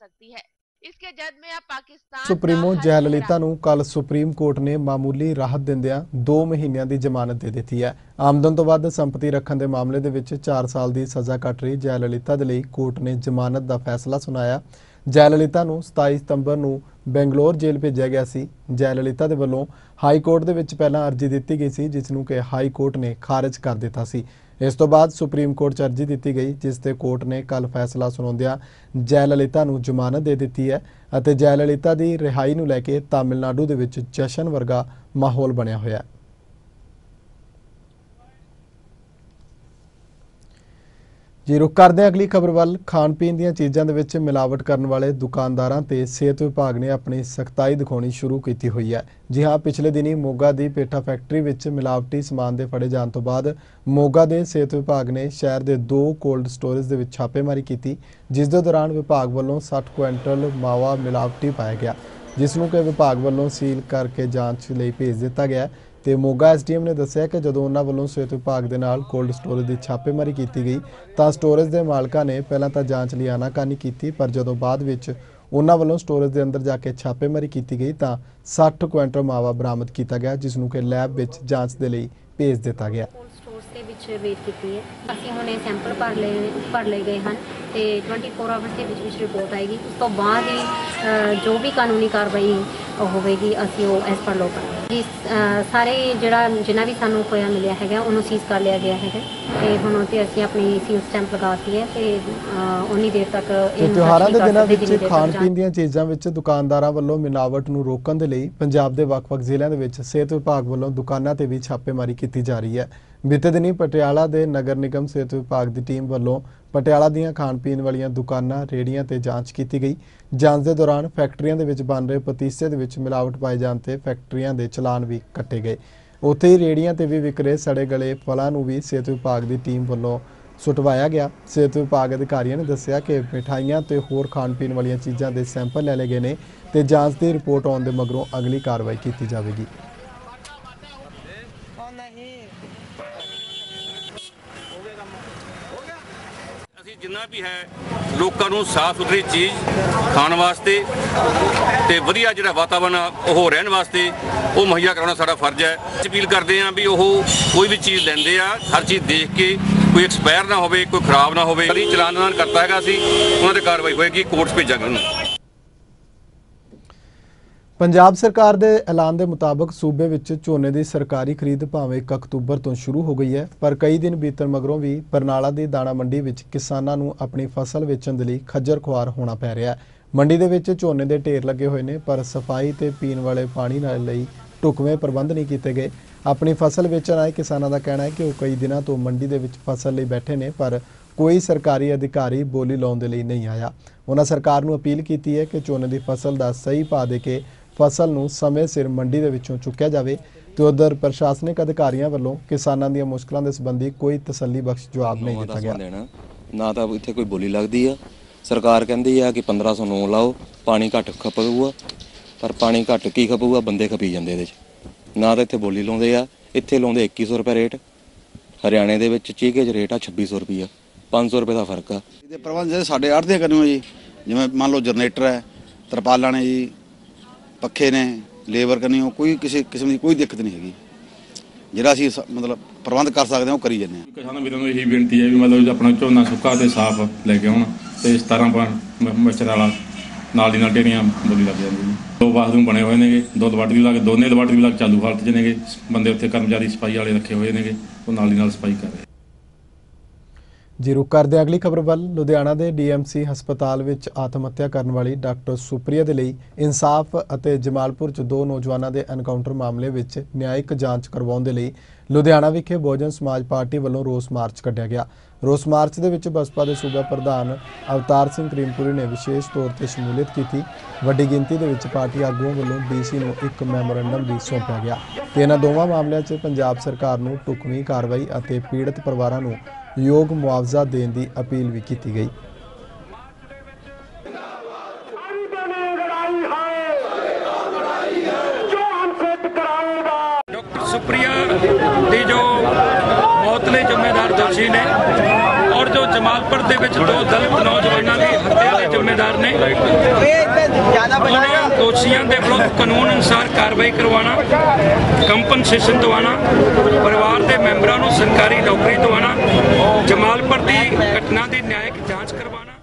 सकती है इसके जद में अब पाकिस्तान ਸੁਪਰੀਮੋ का हर ਜੈਲਲਿਤਾ चेहरा- ਨੂੰ ਕੱਲ ਸੁਪਰੀਮ ਕੋਰਟ ਨੇ ਮਾਮੂਲੀ ਰਾਹਤ ਦਿੰਦਿਆਂ 2 ਮਹੀਨਿਆਂ ਦੀ ਜ਼ਮਾਨਤ ਦੇ ਦਿੱਤੀ ਹੈ ਆਮਦਨ ਤੋਂ ਵੱਧ ਸੰਪਤੀ ਰੱਖਣ ਦੇ ਮਾਮਲੇ ਦੇ ਵਿੱਚ 4 ਸਾਲ ਦੀ ਸਜ਼ਾ ਕੱਟ ਰਹੀ ਜੈਲਲਿਤਾ ਦੇ ਲਈ ਕੋਰਟ ਨੇ ਜ਼ਮਾਨਤ ਦਾ ਫੈਸਲਾ ਸੁਣਾਇਆ ਜੈਲਲਿਤਾ ਨੂੰ 27 ਸਤੰਬਰ ਨੂੰ ਬੈਂਗਲੌਰ ਜੇਲ੍ਹ ਭੇਜਿਆ ਗਿਆ ਸੀ ਜੈਲਲਿਤਾ ਦੇ ਵੱਲੋਂ ਹਾਈ ਕੋਰਟ ਦੇ ਵਿੱਚ ਪਹਿਲਾਂ ਅਰਜ਼ੀ ਦਿੱਤੀ ਗਈ ਸੀ ਜਿਸ ਨੂੰ ਕਿ ਹਾਈ ਕੋਰਟ ਨੇ ਖਾਰਜ ਕਰ ਦਿੱਤਾ ਸੀ ਇਸ ਤੋਂ ਬਾਅਦ ਸੁਪਰੀਮ ਕੋਰਟ 'ਚ ਅਰਜ਼ੀ ਦਿੱਤੀ ਗਈ, ਜਿਸ ਤੇ ਕੋਰਟ ਨੇ ਕੱਲ ਫੈਸਲਾ ਸੁਣਾਉਂਦਿਆਂ ਜੈਲਲਿਤਾ ਨੂੰ ਜ਼ਮਾਨਤ ਦੇ ਦਿੱਤੀ ਹੈ ਅਤੇ ਜੈਲਲਿਤਾ ਦੀ ਰਿਹਾਈ ਨੂੰ ਲੈ ਕੇ ਤਾਮਿਲਨਾਡੂ ਦੇ ਵਿੱਚ ਜਸ਼ਨ ਵਰਗਾ ਮਾਹੌਲ ਬਣਿਆ ਹੋਇਆ ਹੈ। ਜੀ, ਰੁਕ ਕਰਦੇ ਹਾਂ ਅਗਲੀ ਖਬਰ ਵੱਲ। ਖਾਣ ਪੀਣ ਦੀਆਂ ਚੀਜ਼ਾਂ ਦੇ ਵਿੱਚ ਮਿਲਾਵਟ ਕਰਨ ਵਾਲੇ ਦੁਕਾਨਦਾਰਾਂ ਤੇ ਸਿਹਤ ਵਿਭਾਗ ਨੇ ਆਪਣੀ ਸਖਤਾਈ ਦਿਖਾਉਣੀ ਸ਼ੁਰੂ ਕੀਤੀ ਹੋਈ ਹੈ। ਜੀ ਹਾਂ, ਪਿਛਲੇ ਦਿਨੀ ਮੋਗਾ ਦੀ ਪੇਠਾ ਫੈਕਟਰੀ ਵਿੱਚ ਮਿਲਾਵਟੀ ਸਮਾਨ ਦੇ ਫੜੇ ਜਾਣ ਤੋਂ ਬਾਅਦ ਮੋਗਾ ਦੇ ਸਿਹਤ ਵਿਭਾਗ ਨੇ ਸ਼ਹਿਰ ਦੇ ਦੋ ਕੋਲਡ ਸਟੋਰੇਜ ਦੇ ਵਿੱਚ ਛਾਪੇਮਾਰੀ ਕੀਤੀ, ਜਿਸ ਦੇ ਦੌਰਾਨ ਵਿਭਾਗ ਵੱਲੋਂ 60 ਕੁਇੰਟਲ ਮਾਵਾ ਮਿਲਾਵਟੀ ਪਾਇਆ ਗਿਆ। ਜਿਸ ਨੂੰ ਕਿ ਵਿਭਾਗ ਵੱਲੋਂ ਸੀਲ ਕਰਕੇ ਜਾਂਚ ਲਈ ਭੇਜ ਦਿੱਤਾ ਗਿਆ ਤੇ ਮੋਗਾ ਐਸਡੀਐਮ ਨੇ ਦੱਸਿਆ ਕਿ ਜਦੋਂ ਉਹਨਾਂ ਵੱਲੋਂ ਸਿਹਤ ਵਿਭਾਗ ਦੇ ਨਾਲ ਕੋਲਡ ਸਟੋਰੇਜ ਦੀ ਛਾਪੇਮਾਰੀ ਕੀਤੀ ਗਈ, ਤਾਂ ਸਟੋਰੇਜ ਦੇ ਮਾਲਕਾਂ ਨੇ ਪਹਿਲਾਂ ਤਾਂ ਜਾਂਚ ਲਈ ਆਨਾਕਾਨੀ ਕੀਤੀ, ਪਰ ਜਦੋਂ ਬਾਅਦ ਵਿੱਚ ਉਹਨਾਂ ਵੱਲੋਂ ਸਟੋਰੇਜ ਦੇ ਅੰਦਰ ਜਾ ਕੇ ਛਾਪੇਮਾਰੀ ਕੀਤੀ ਗਈ, ਤਾਂ 60 ਕੁਇੰਟਲ ਮਾਵਾ ਬਰਾਮਦ ਕੀਤਾ ਗਿਆ, ਜਿਸ ਨੂੰ ਕਿ ਲੈਬ ਵਿੱਚ ਜਾਂਚ ਦੇ ਲਈ ਭੇਜ ਦਿੱਤਾ ਗਿਆ। ਕੋਲਡ ਸਟੋਰਸ ਦੇ ਵਿੱਚ ਵੇਟ ਕੀਤੀ ਹੈ। ਅਸੀਂ ਹੁਣ ਇਹ ਸੈਂਪਲ ਭਰ ਲਏ ਭਰ ਲਏ ਗਏ ਹਨ। ਤੇ 24 ਆਵਰਸ ਦੇ ਵਿੱਚ ਵਿੱਚ ਰਿਪੋਰਟ ਆਏਗੀ। ਉਸ ਤੋਂ ਬਾਅਦ ਹੀ ਜੋ ਵੀ ਕਾਨੂੰਨੀ ਕਾਰਵਾਈ ਹੋਵੇਗੀ ਅਸੀਂ ਉਹ ਐਸ ਪਰ ਲੋ ਕਰਾਂਗੇ। ਜੀ ਸਾਰੇ ਜਿਹੜਾ ਜਿੰਨਾ ਵੀ ਸਾਨੂੰ ਹੋਇਆ ਮਿਲਿਆ ਹੈਗਾ ਉਹਨੂੰ ਸੀਜ਼ ਕਰ ਲਿਆ ਗਿਆ ਹੈਗਾ। ਤੇ ਹੁਣ ਉਹ ਤੇ ਅਸੀਂ ਆਪਣੀ ਸੀਲ ਸਟੈਂਪ ਲਗਾਤੀ ਹੈ ਤੇ ਉਨੀ ਦੇਰ ਤੱਕ ਤੇ ਇਹਨੂੰ ਤਿਉਹਾਰਾਂ ਦੇ ਦਿਨਾਂ ਵਿੱਚ ਖਾਣ ਪੀਣ ਦੀਆਂ ਚੀਜ਼ਾਂ ਵਿੱਚ ਦੁਕਾਨਦਾਰਾਂ ਵੱਲੋਂ ਮਿਲਾਵਟ ਨੂੰ ਰੋਕਣ ਦੇ ਲਈ ਪੰਜਾਬ ਦੇ ਵੱਖ-ਵੱਖ ਜ਼ਿਲ੍ਹਿਆਂ ਦੇ ਵਿੱਚ ਸਿਹਤ ਵਿਭਾਗ ਵੱਲੋਂ ਦੁਕਾਨਾਂ ਤੇ ਵੀ ਛਾਪੇਮਾਰੀ ਕੀਤੀ ਜਾ ਰਹੀ ਹੈ। ਬੀਤੇ ਦਿਨੀ ਪਟਿਆਲਾ ਦੇ ਨਗਰ ਨਿਗਮ ਸਿਹਤ ਵਿਭਾਗ ਦੀ ਟੀਮ ਵੱਲੋਂ ਪਟਿਆਲਾ ਦੀਆਂ ਖਾਣ ਪੀਣ ਵਾਲੀਆਂ ਦੁਕਾਨਾਂ, ਰੇਹੜੀਆਂ ਤੇ ਜਾਂਚ ਕੀਤੀ ਗਈ। ਜਾਂਚ ਦੇ ਦੌਰਾਨ ਫੈਕਟਰੀਆਂ ਦੇ ਵਿੱਚ ਬਣ ਰਹੇ ਪਤੀਸੇ ਦੇ ਵਿੱਚ ਮਿਲਾਵਟ ਪਾਏ ਜਾਣ ਤੇ ਫੈਕਟਰੀਆਂ ਦੇ ਚਲਾਨ ਵੀ ਕੱਟੇ ਗਏ। ਉੱਥੇ ਹੀ ਰੇਹੜੀਆਂ ਤੇ ਵੀ ਵਿਕਰੇ ਸੜੇ ਗਲੇ ਫਲਾਂ ਨੂੰ ਵੀ ਸਿਹਤ ਵਿਭਾਗ ਦੀ ਟੀਮ ਵੱਲੋਂ ਸੁਟਵਾਇਆ ਗਿਆ। ਸਿਹਤ ਵਿਭਾਗ ਅਧਿਕਾਰੀਆਂ ਨੇ ਦੱਸਿਆ ਕਿ ਮਿਠਾਈਆਂ ਤੇ ਹੋਰ ਖਾਣ ਪੀਣ ਵਾਲੀਆਂ ਚੀਜ਼ਾਂ ਦੇ ਸੈਂਪਲ ਲੈ ਲਏ ਗਏ ਨੇ ਤੇ ਜਾਂਚ ਦੀ ਰਿਪੋਰਟ ਆਉਣ ਦੇ ਮਗਰੋਂ ਅਗਲੀ ਕਾਰਵਾਈ ਕੀਤੀ ਜਾਵੇਗੀ। ਜਿੰਨਾ ਵੀ ਹੈ ਲੋਕਾਂ ਨੂੰ ਸਾਫ਼ ਸੁਥਰੀ ਚੀਜ਼ ਖਾਣ ਵਾਸਤੇ ਤੇ ਵਧੀਆ ਜਿਹੜਾ ਵਾਤਾਵਰਣ ਆ, ਉਹ ਰਹਿਣ ਵਾਸਤੇ ਉਹ ਮੁਹੱਈਆ ਕਰਾਉਣਾ ਸਾਡਾ ਫਰਜ਼ ਹੈ। ਅਪੀਲ ਕਰਦੇ ਹਾਂ ਵੀ ਉਹ ਕੋਈ ਵੀ ਚੀਜ਼ ਲੈਂਦੇ ਆ ਹਰ ਚੀਜ਼ ਦੇਖ ਕੇ ਕੋਈ ਐਕਸਪਾਇਰ ਨਾ ਹੋਵੇ ਕੋਈ ਖਰਾਬ ਨਾ ਹੋਵੇ। ਕਦੀ ਚਲਾਨ ਕਰਤਾ ਹੈਗਾ ਸੀ ਉਹਨਾਂ ਤੇ ਕਾਰਵਾਈ ਹੋਏਗੀ ਕੋਰਟਸ ਭੇਜਾਂਗੇ ਉਹਨੂੰ ਪੰਜਾਬ ਸਰਕਾਰ ਦੇ ਐਲਾਨ ਦੇ ਮੁਤਾਬਕ ਸੂਬੇ ਵਿੱਚ ਝੋਨੇ ਦੀ ਸਰਕਾਰੀ ਖਰੀਦ ਭਾਵੇਂ 1 ਅਕਤੂਬਰ ਤੋਂ ਸ਼ੁਰੂ ਹੋ ਗਈ ਹੈ, ਪਰ ਕਈ ਦਿਨ ਬੀਤਣ ਮਗਰੋਂ ਵੀ ਬਰਨਾਲਾ ਦੀ ਦਾਣਾ ਮੰਡੀ ਵਿੱਚ ਕਿਸਾਨਾਂ ਨੂੰ ਆਪਣੀ ਫਸਲ ਵੇਚਣ ਦੇ ਲਈ ਖੱਜਰ ਖੁਆਰ ਹੋਣਾ ਪੈ ਰਿਹਾ ਹੈ। ਮੰਡੀ ਦੇ ਵਿੱਚ ਝੋਨੇ ਦੇ ਢੇਰ ਲੱਗੇ ਹੋਏ ਨੇ, ਪਰ ਸਫ਼ਾਈ ਤੇ ਪੀਣ ਵਾਲੇ ਪਾਣੀ ਨਾਲ ਲਈ ਢੁਕਵੇਂ ਪ੍ਰਬੰਧ ਨਹੀਂ ਕੀਤੇ ਗਏ। ਆਪਣੀ ਫਸਲ ਵੇਚਣ ਆਏ ਕਿਸਾਨਾਂ ਦਾ ਕਹਿਣਾ ਹੈ ਕਿ ਉਹ ਕਈ ਦਿਨਾਂ ਤੋਂ ਮੰਡੀ ਦੇ ਵਿੱਚ ਫਸਲ ਲਈ ਬੈਠੇ ਨੇ, ਪਰ ਕੋਈ ਸਰਕਾਰੀ ਅਧਿਕਾਰੀ ਬੋਲੀ ਲਾਉਣ ਦੇ ਲਈ ਨਹੀਂ ਆਇਆ। ਉਹਨਾਂ ਸਰਕਾਰ ਨੂੰ ਅਪੀਲ ਕੀਤੀ ਹੈ ਕਿ ਝੋਨੇ ਦੀ ਫਸਲ ਦਾ ਸਹੀ ਭਾਅ ਦੇ ਕੇ ਫਸਲ ਨੂੰ ਸਮੇਂ ਸਿਰ ਮੰਡੀ ਦੇ ਵਿੱਚੋਂ ਚੁੱਕਿਆ ਜਾਵੇ ਤੇ ਉਧਰ ਪ੍ਰਸ਼ਾਸਨਿਕ ਅਧਿਕਾਰੀਆਂ ਵੱਲੋਂ ਕਿਸਾਨਾਂ ਦੀਆਂ ਮੁਸ਼ਕਲਾਂ ਦੇ ਸੰਬੰਧੀ ਕੋਈ ਤਸੱਲੀ ਬਖਸ਼ ਜਵਾਬ ਨਹੀਂ ਦਿੱਤਾ ਗਿਆ। ਨਾ ਤਾਂ ਇੱਥੇ ਕੋਈ ਬੋਲੀ ਲੱਗਦੀ ਆ। ਸਰਕਾਰ ਕਹਿੰਦੀ ਆ ਕਿ 1509 ਲਾਓ ਪਾਣੀ ਘੱਟ ਖਪੂਗਾ। ਪਰ ਪਾਣੀ ਘੱਟ ਕੀ ਖਪੂਗਾ? ਬੰਦੇ ਖਪੀ ਜਾਂਦੇ ਇਹਦੇ 'ਚ। ਨਾ ਤਾਂ ਇੱਥੇ ਬੋਲੀ ਲਾਉਂਦੇ ਆ। ਇੱਥੇ ਲਾਉਂਦੇ 2100 ਰੁਪਏ ਰੇਟ। ਹਰਿਆਣੇ ਦੇ ਵਿੱਚ ਚੀਕੇ 'ਚ ਰੇਟ ਆ 2600 ਰੁਪਈਆ 500 ਰੁਪਏ ਦਾ ਫ਼ਰਕ ਆ। ਇਹਦੇ ਪ੍ਰਬੰਧ ਜਿਹੜੇ ਸਾਡੇ ਆੜ੍ਹਤੀਆਂ ਕਰਨੇ ਜੀ ਜਿਵੇਂ ਮੰਨ ਲਓ ਜਨਰੇਟਰ ਹੈ ਤਰਪਾਲਾਂ ਨੇ ਜੀ ਪੱਖੇ ਨੇ, ਲੇਬਰ ਕਰਨੀ, ਉਹ ਕੋਈ ਕਿਸੇ ਕਿਸਮ ਦੀ ਕੋਈ ਦਿੱਕਤ ਨਹੀਂ ਹੈਗੀ। ਜਿਹੜਾ ਅਸੀਂ ਸ- ਮਤਲਬ ਪ੍ਰਬੰਧ ਕਰ ਸਕਦੇ ਹਾਂ, ਉਹ ਕਰੀ ਜਾਂਦੇ ਹਾਂ। ਕਿਸਾਨਾਂ ਵੀਰਾਂ ਨੂੰ ਇਹੀ ਬੇਨਤੀ ਹੈ ਵੀ ਮਤਲਬ ਆਪਣਾ ਝੋਨਾ ਸੁੱਕਾ ਤੇ ਸਾਫ਼ ਲੈ ਕੇ ਆਉਣ ਤੇ 17 ਪੁਆਇੰਟ ਮ- ਮੱਛਰ ਵਾਲਾ ਨਾਲ ਦੀ ਨਾਲ ਢੇਰੀਆਂ ਬੋਲੀ ਲੱਗ ਜਾਂਦੀ ਨੇ। ਦੋ ਬਾਥਰੂਮ ਬਣੇ ਹੋਏ ਨੇਗੇ, ਦੋ ਲਵਾਟਰੀ ਵਿਭਾਗ ਦੋਨੇ ਲਵਾਟਰੀ ਵਿਭਾਗ ਚਾਲੂ ਹਾਲਤ 'ਚ ਨੇਗੇ। ਬੰਦੇ ਉੱਥੇ ਕਰਮਚਾਰੀ, ਸਫ਼ਾਈ ਵਾਲੇ ਰੱਖੇ ਹੋਏ ਨੇਗੇ, ਉਹ ਨਾਲ ਦੀ ਨਾਲ ਸਫ਼ਾਈ ਕਰ ਰਹੇ ਜੀ, ਰੁਕ ਕਰਦੇ ਹਾਂ ਅਗਲੀ ਖਬਰ ਵੱਲ। ਲੁਧਿਆਣਾ ਦੇ ਡੀਐਮਸੀ ਹਸਪਤਾਲ ਵਿੱਚ ਆਤਮ ਹੱਤਿਆ ਕਰਨ ਵਾਲੀ ਡਾਕਟਰ ਸੁਪਰੀਆ ਦੇ ਲਈ ਇਨਸਾਫ ਅਤੇ ਜਮਾਲਪੁਰ 'ਚ ਦੋ ਨੌਜਵਾਨਾਂ ਦੇ ਐਨਕਾਊਂਟਰ ਮਾਮਲੇ ਵਿੱਚ ਨਿਆਇਕ ਜਾਂਚ ਕਰਵਾਉਣ ਦੇ ਲਈ ਲੁਧਿਆਣਾ ਵਿਖੇ ਬਹੁਜਨ ਸਮਾਜ ਪਾਰਟੀ ਵੱਲੋਂ ਰੋਸ ਮਾਰਚ ਕੱਢਿਆ ਗਿਆ। ਰੋਸ ਮਾਰਚ ਦੇ ਵਿੱਚ ਬਸਪਾ ਦੇ ਸੂਬਾ ਪ੍ਰਧਾਨ ਅਵਤਾਰ ਸਿੰਘ ਕਰੀਮਪੁਰੀ ਨੇ ਵਿਸ਼ੇਸ਼ ਤੌਰ ਤੇ ਸ਼ਮੂਲੀਅਤ ਕੀਤੀ। ਵੱਡੀ ਗਿਣਤੀ ਦੇ ਵਿੱਚ ਪਾਰਟੀ ਆਗੂਆਂ ਵੱਲੋਂ ਡੀਸੀ ਨੂੰ ਇੱਕ ਮੈਮੋਰੰਡਮ ਵੀ ਸੌਂਪਿਆ ਗਿਆ। ਤੇ ਇਹਨਾਂ ਦੋਵਾਂ ਮਾਮਲਿਆਂ 'ਚ ਪੰਜਾਬ ਸਰਕਾਰ ਨੂੰ ਢੁਕਵੀਂ ਕਾਰਵਾਈ ਅਤੇ ਪੀੜਤ ਪਰਿਵਾਰਾਂ ਨੂੰ ਯੋਗ ਮੁਆਵਜ਼ਾ ਦੇਣ ਦੀ ਅਪੀਲ ਵੀ ਕੀਤੀ ਗਈ। ਡਾਕਟਰ ਸੁਪਰੀਆ ਦੀ ਜੋ ਮੌਤ ਲਈ ਜ਼ਿੰਮੇਦਾਰ ਦੋਸ਼ੀ ਨੇ ਜੋ ਜਮਾਲਪੁਰ ਦੇ ਵਿੱਚ ਦੋ ਦਲਿਤ ਨੌਜਵਾਨਾਂ ਦੀ ਹੱਤਿਆ ਦੇ ਜ਼ਿੰਮੇਦਾਰ ਨੇ। ਉਹਨਾਂ ਦੋਸ਼ੀਆਂ ਦੇ ਵਿਰੁੱਧ ਕਾਨੂੰਨ ਅਨੁਸਾਰ ਕਾਰਵਾਈ ਕਰਵਾਉਣਾ ਕੰਪਨਸੇਸ਼ਨ ਦਿਵਾਉਣਾ, ਪਰਿਵਾਰ ਦੇ ਮੈਂਬਰਾਂ ਨੂੰ ਸਰਕਾਰੀ ਨੌਕਰੀ ਦਿਵਾਉਣਾ, ਜਮਾਲਪੁਰ ਦੀ ਘਟਨਾ ਦੀ ਨਿਆਇਕ ਜਾਂਚ ਕਰਵਾਉਣਾ।